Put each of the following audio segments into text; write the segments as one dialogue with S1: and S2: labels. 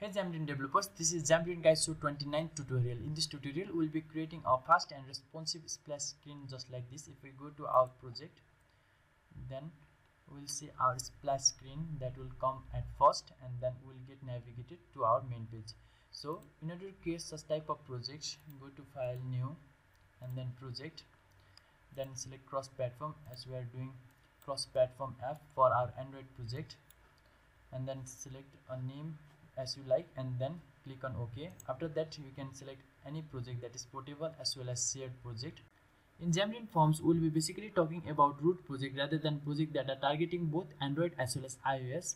S1: Hey Xamarin developers, this is Xamarin Guy Show 29 tutorial. In this tutorial, we'll be creating a fast and responsive splash screen just like this. If we go to our project, then we'll see our splash screen that will come at first and then we'll get navigated to our main page. So in order to create such type of projects, go to file new and then project then select cross platform as we are doing cross platform app for our Android project and then select a name as you like and then click on ok after that you can select any project that is portable as well as shared project. In Xamarin Forms we'll be basically talking about root project rather than project that are targeting both Android as well as iOS.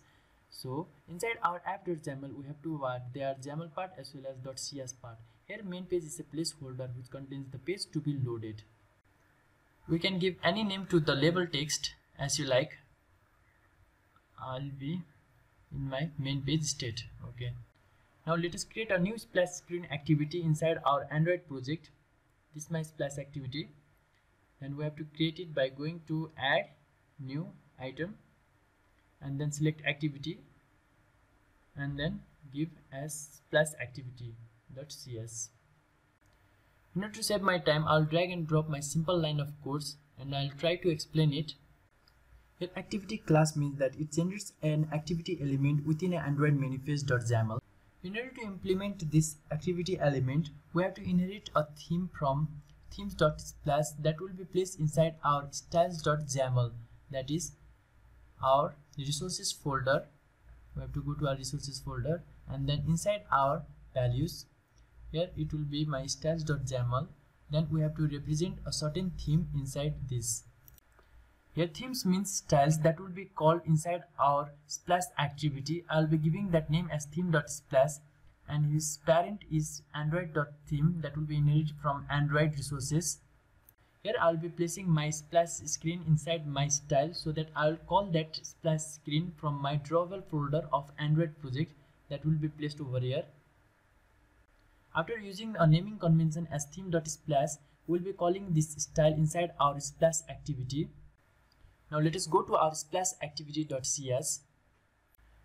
S1: So inside our app.xaml we have two parts they are XAML part as well as .cs part. Here main page is a placeholder which contains the page to be loaded. We can give any name to the label text as you like. I'll be in my main page state okay now let us create a new splash screen activity inside our android project. This is my splash activity. And we have to create it by going to add new item and then select activity and then give as splash activity cs. In order to save my time i'll drag and drop my simple line of codes and i'll try to explain it an activity class means that it generates an activity element within an Android manifest.xaml. In order to implement this activity element, we have to inherit a theme from themes.splash that will be placed inside our styles.xaml that is our resources folder. We have to go to our resources folder and then inside our values here it will be my styles.xaml then we have to represent a certain theme inside this here themes means styles that will be called inside our splash activity. I'll be giving that name as theme.splash and his parent is android.theme that will be inherited from android resources. Here I'll be placing my splash screen inside my style so that I'll call that splash screen from my drawable folder of android project that will be placed over here. After using a naming convention as theme.splash, we'll be calling this style inside our splash activity. Now let us go to our splash activity.cs.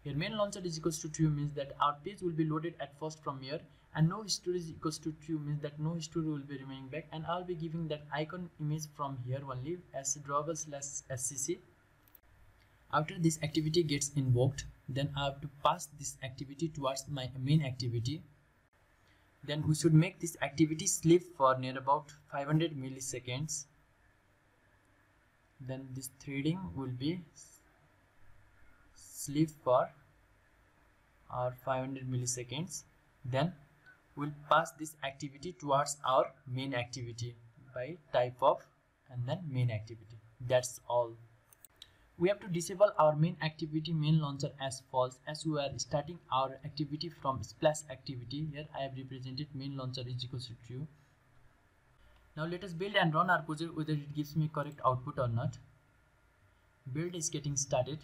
S1: Here main launcher is equals to true means that our page will be loaded at first from here and no history is equals to true means that no history will be remaining back and I'll be giving that icon image from here only as drawable slash scc. After this activity gets invoked then I have to pass this activity towards my main activity. Then we should make this activity sleep for near about 500 milliseconds then this threading will be sleep for our 500 milliseconds. Then we'll pass this activity towards our main activity by type of and then main activity. That's all. We have to disable our main activity main launcher as false as we are starting our activity from splash activity here i have represented main launcher is equal to true now let us build and run our project whether it gives me correct output or not. Build is getting started.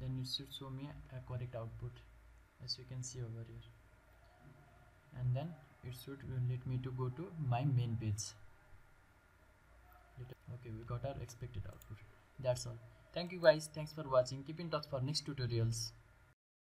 S1: Then it should show me a correct output as you can see over here. And then it should uh, let me to go to my main page. Okay, we got our expected output. That's all. Thank you guys. Thanks for watching. Keep in touch for next tutorials.